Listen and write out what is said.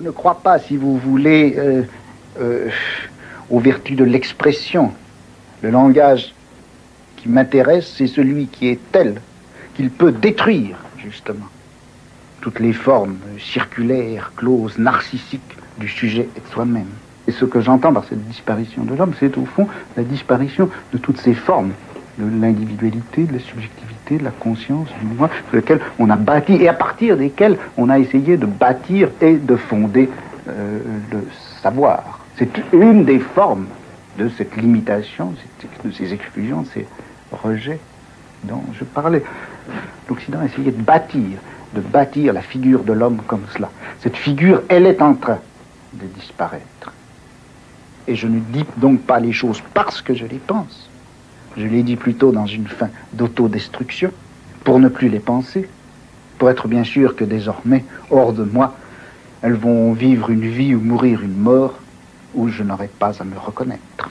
ne crois pas, si vous voulez, euh, euh, aux vertus de l'expression. Le langage qui m'intéresse, c'est celui qui est tel qu'il peut détruire, justement, toutes les formes circulaires, closes, narcissiques du sujet et de soi-même. Et ce que j'entends par cette disparition de l'homme, c'est au fond la disparition de toutes ces formes de l'individualité, de la subjectivité, de la conscience, du moi, sur lesquelles on a bâti et à partir desquelles on a essayé de bâtir et de fonder euh, le savoir. C'est une des formes de cette limitation, de ces exclusions, de ces rejets dont je parlais. L'Occident a essayé de bâtir, de bâtir la figure de l'homme comme cela. Cette figure, elle est en train de disparaître. Et je ne dis donc pas les choses parce que je les pense. Je les dis plutôt dans une fin d'autodestruction, pour ne plus les penser, pour être bien sûr que désormais, hors de moi, elles vont vivre une vie ou mourir une mort où je n'aurai pas à me reconnaître.